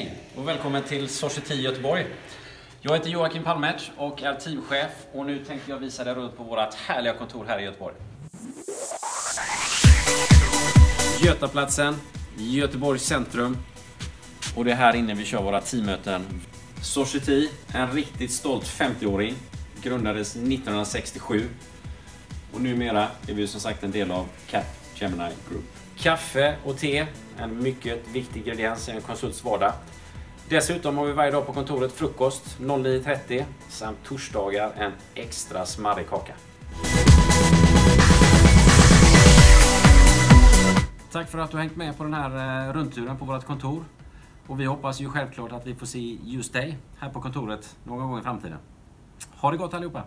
Hej och välkommen till Society Göteborg. Jag heter Joakim Palmertz och är teamchef och nu tänkte jag visa dig runt på vårt härliga kontor här i Göteborg. Götaplatsen, Göteborgs centrum. Och det är här inne vi kör våra teammöten. Society, en riktigt stolt 50-åring. Grundades 1967. Och numera är vi som sagt en del av Cap Gemini Group. Kaffe och te, en mycket viktig ingrediens i en konsults vardag. Dessutom har vi varje dag på kontoret frukost 09.30 samt torsdagar en extra smarrig kaka. Tack för att du har hängt med på den här eh, rundturen på vårt kontor. Och vi hoppas ju självklart att vi får se just dig här på kontoret någon gång i framtiden. Ha det gott allihopa!